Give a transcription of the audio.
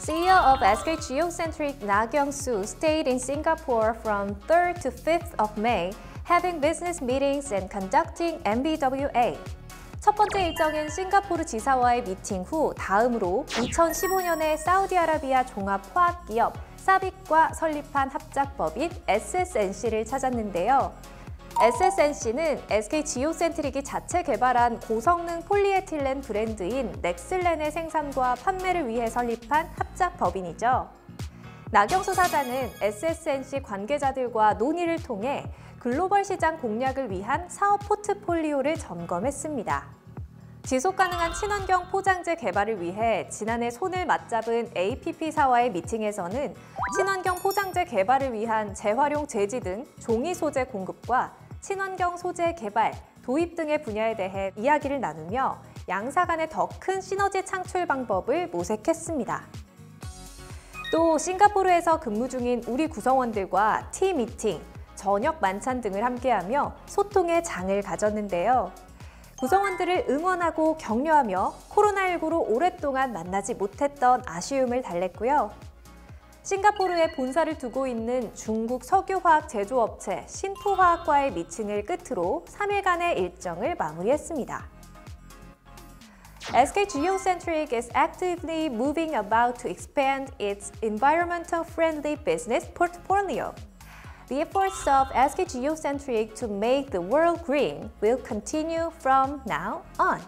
CEO of SK Geocentric Kyung-soo stayed in Singapore from 3rd to 5th of May, having business meetings and conducting MBWA. 첫 번째 일정인 싱가포르 지사와의 미팅 후 다음으로 2015년에 사우디아라비아 종합화학기업 사빅과 설립한 합작법인 SSNC를 찾았는데요. SSNC는 SK 지오센트릭이 자체 개발한 고성능 폴리에틸렌 브랜드인 넥슬렌의 생산과 판매를 위해 설립한 합작 법인이죠. 나경수 사장은 SSNC 관계자들과 논의를 통해 글로벌 시장 공략을 위한 사업 포트폴리오를 점검했습니다. 지속 가능한 친환경 포장재 개발을 위해 지난해 손을 맞잡은 APP사와의 미팅에서는 친환경 포장재 개발을 위한 재활용 재지 등 종이 소재 공급과 친환경 소재 개발, 도입 등의 분야에 대해 이야기를 나누며 양사 간의 더 큰 시너지 창출 방법을 모색했습니다. 또 싱가포르에서 근무 중인 우리 구성원들과 티 미팅, 저녁 만찬 등을 함께하며 소통의 장을 가졌는데요. 구성원들을 응원하고 격려하며 코로나19로 오랫동안 만나지 못했던 아쉬움을 달랬고요. 싱가포르에 본사를 두고 있는 중국 석유화학 제조업체 신포화학과의 미팅을 끝으로 3일간의 일정을 마무리했습니다. SK Geocentric is actively moving about to expand its environmental friendly business portfolio. The efforts of SK Geocentric to make the world green will continue from now on.